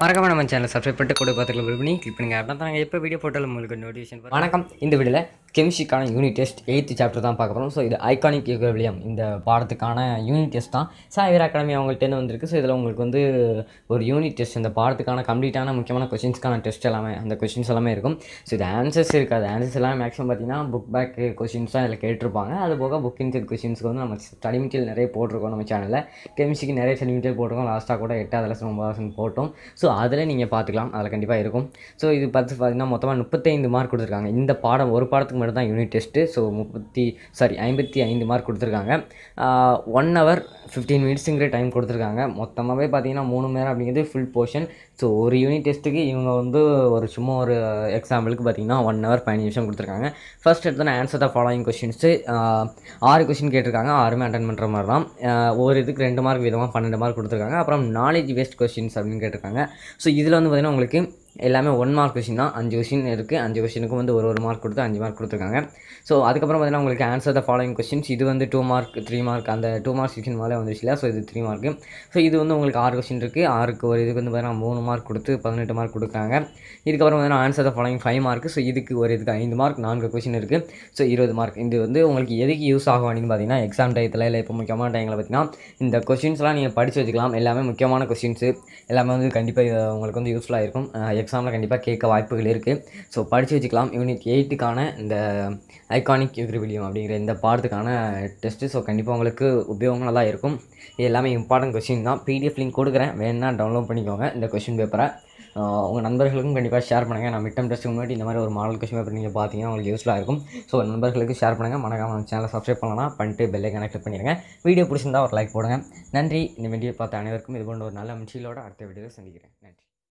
மறக்காம நம்ம channel subscribe பண்ணிட்டு கூட பார்த்துக்கலாம் பில் பண்ணி கிளிக் பண்ணுங்க. அப்படின்னா நாங்கள் எப்போ வீடியோ போட்டாலும் உங்களுக்கு நோட்டிஃபிகேஷன் வணக்கம். இந்த வீடியோவில் கெமிஸ்ட்ரிக்கான யூனிட் டெஸ்ட் எயித்து சாப்டர் தான் பார்க்க போகிறோம் ஸோ இது ஐகானிக் யூகவிலியம் இந்த பாடத்துக்கான யூனிட் டெஸ்ட் தான். சாயர் அகாடமி அவங்கள்ட்டேருந்து வந்திருக்கு. ஸோ இதில் உங்களுக்கு வந்து ஒரு யூனிட் டெஸ்ட் இந்த பாடத்துக்கான கம்ப்ளீட்டான முக்கியமான கொஷின்ஸ்க்கான டெஸ்ட் எல்லாமே அந்த கொஷின்ஸ் எல்லாமே இருக்கும். ஸோ இது ஆன்சர்ஸ் இருக்காது. ஆன்சர்ஸ் எல்லாம் மேக்ஸிமம் பார்த்தீங்கன்னா புக் பேக் கொஷின்ஸ் தான் இதில் கேட்டிருப்பாங்க. அது போக புக் இன்செட் கொஷின்ஸ்க்கு வந்து நம்ம ஸ்டடி மெட்டீரியல் நிறைய போட்டிருக்கோம் நம்ம சேனலில் கெமிஸ்ட்ரிக்கு நிறைய ஸ்டடி மெட்டீரியல் போட்டிருக்கோம். லாஸ்ட்டாக கூட எட்டாவது லெசன் ஒன்பதாவது lesson போட்டோம். ஸோ அதில் நீங்கள் பார்த்துக்கலாம். அதில் கண்டிப்பாக இருக்கும். ஸோ இது பார்த்து பார்த்தீங்கன்னா மொத்தமாக முப்பத்தைந்து மார்க் கொடுத்துருக்காங்க. இந்த பாடம் ஒரு பாடத்துக்கு மட்டும் தான் யூனிட் டெஸ்ட்டு ஸோ முப்பத்தி சாரி ஐம்பத்தி ஐந்து மார்க் கொடுத்துருக்காங்க. ஒன் ஹவர் ஃபிஃப்டீன் மினிட்ஸுங்கிற டைம் கொடுத்துருக்காங்க. மொத்தமாகவே பார்த்தீங்கன்னா மூணு மணி நேரம் அப்படிங்கிறது ஃபுல் போர்ஷன் ஸோ ஒரு யூனிட் டெஸ்ட்டுக்கு இவங்க வந்து ஒரு சும்மா ஒரு எக்ஸாம்பிளுக்கு பார்த்தீங்கன்னா ஒன் ஹவர் பதினஞ்சு நிமிஷம் கொடுத்துருக்காங்க. ஃபர்ஸ்ட் எடுத்தோன்னா ஆன்சர் த ஃபாலோயிங் கொஷின்ஸு ஆறு கொஷின் கேட்டிருக்காங்க. ஆறுமே அட்டன் பண்ணுற மாதிரி தான் ஒரு இதுக்கு ரெண்டு மார்க் விதமாக பன்னெண்டு மார்க் கொடுத்துருக்காங்க. அப்புறம் நாலேஜ் பேஸ்ட் கொஷின்ஸ் அப்படின்னு கேட்டிருக்காங்க. ஸோ இதில் வந்து பார்த்திங்கன்னா உங்களுக்கு எல்லாமே ஒன் மார்க் கொஷின் தான். அஞ்சு கொஷின் இருக்குது அஞ்சு கொஷினுக்கும் வந்து ஒரு ஒரு மார்க் கொடுத்து அஞ்சு மார்க் கொடுத்துருக்காங்க. ஸோ அதுக்கப்புறம் பார்த்தீங்கன்னா உங்களுக்கு ஆன்சர் த ஃபாலோயிங் கொஷின்ஸ் இது வந்து டூ மார்க் த்ரீ மார்க் அந்த டூ மார்க் செக்ஷன் மேலே வந்துச்சு இல்லையா? ஸோ இது த்ரீ மார்க்கு ஸோ இது வந்து உங்களுக்கு ஆறு கொஷின் இருக்குது ஆறுக்கு ஒரு இதுக்கு வந்து பார்த்தீங்கன்னா மூணு மார்க் கொடுத்து பதினெட்டு மார்க் கொடுக்குறாங்க. இதுக்கப்புறம் பார்த்தீங்கன்னா answer the following five mark so இதுக்கு ஒரு இதுக்கு ஐந்து மார்க் நான்கு கொஷின் இருக்குது ஸோ இருபது மார்க் இது வந்து உங்களுக்கு எதுக்கு யூஸ் ஆகும் அப்படின்னு பார்த்தீங்கன்னா எக்ஸாம் டயத்தில் இல்லை இப்போ முக்கியமான டைமில் பார்த்தீங்கன்னா இந்த கொஷின்ஸ்லாம் நீங்கள் படித்து வச்சுக்கலாம். எல்லாமே முக்கியமான கொஷின்ஸு எல்லாமே வந்து கண்டிப்பாக உங்களுக்கு வந்து யூஸ்ஃபுல்லாக இருக்கும். எக்ஸாமில் கண்டிப்பாக கேட்க வாய்ப்புகள் இருக்குது ஸோ படித்து வச்சுக்கலாம். யூனிட் எயிட்டுக்கான இந்த ஐகானிக் யூக்ரிபிலியம் அப்படிங்கிற இந்த பாடத்துக்கான டெஸ்ட்டு ஸோ கண்டிப்பாக உங்களுக்கு உபயோகமாக தான் இருக்கும். இது எல்லாமே இம்பார்ட்டன்ட் கொஷின் தான். பிடிஎஃப் லிங்க் கொடுக்குறேன். வேணுன்னா டவுன்லோட் பண்ணிக்கோங்க. இந்த கொஷின் பேப்பரை உங்கள் நண்பர்களுக்கும் கண்டிப்பாக ஷேர் பண்ணுங்கள் நான் மிட்டம் டெஸ்ட்டுக்கு முன்னாடி இந்த மாதிரி ஒரு மாடல் கொஷின் பேப்பர் நீங்கள் பார்த்தீங்கன்னா உங்களுக்கு யூஸ்ஃபுல்லாக இருக்கும். ஸோ நண்பர்களுக்கு ஷேர் பண்ணுங்கள் மறக்காம நம்ம சேனலை சப்ஸ்கிரைப் பண்ணலாம் பண்ணிட்டு பெல்லை கனெக்ட் பண்ணிடுங்க. வீடியோ பிடிச்சிருந்தா ஒரு லைக் போடுங்க. நன்றி. இந்த வீடியோ பார்த்த அனைவருக்கும் இது போன்ற ஒரு நல்ல மிச்சிலோட அடுத்த வீடியோவில் சந்திக்கிறேன்.